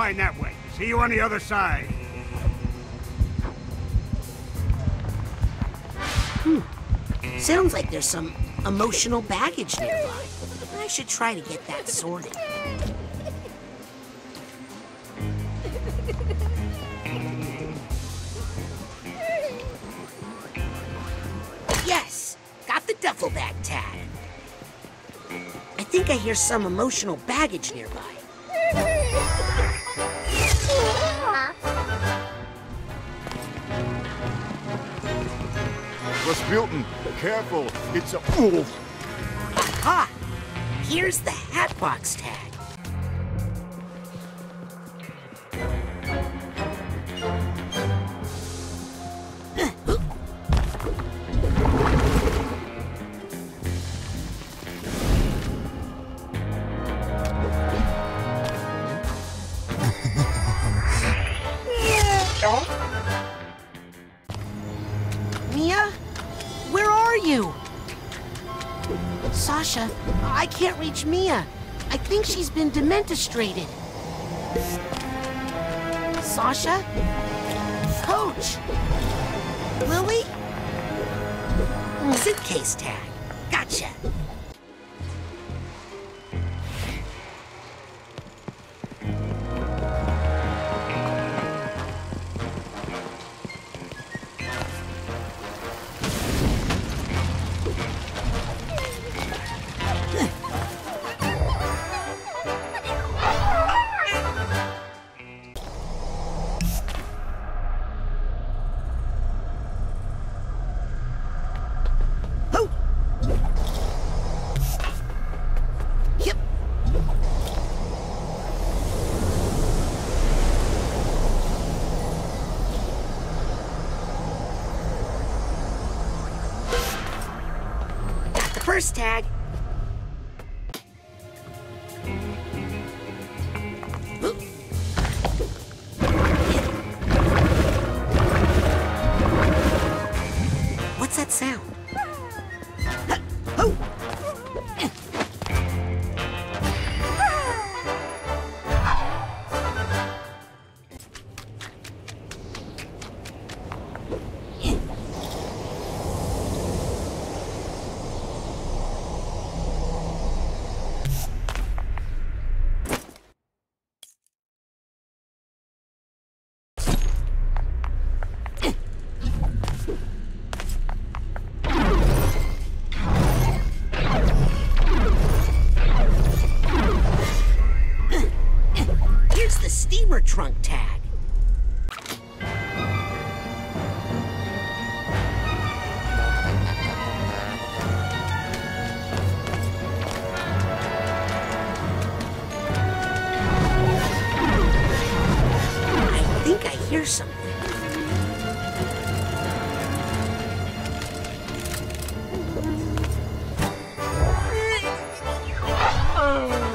that way. See you on the other side. Hmm. Sounds like there's some emotional baggage nearby. I should try to get that sorted. Yes! Got the duffel bag tag. I think I hear some emotional baggage nearby. Razputin, careful. It's a wolf. Aha! Here's the Hatbox tag. You? Sasha, I can't reach Milla. I think she's been dementostrated. Sasha? Coach? Lili? Suitcase tag. Gotcha. First tag. What's that sound? steamer trunk tag. I think I hear something. Oh.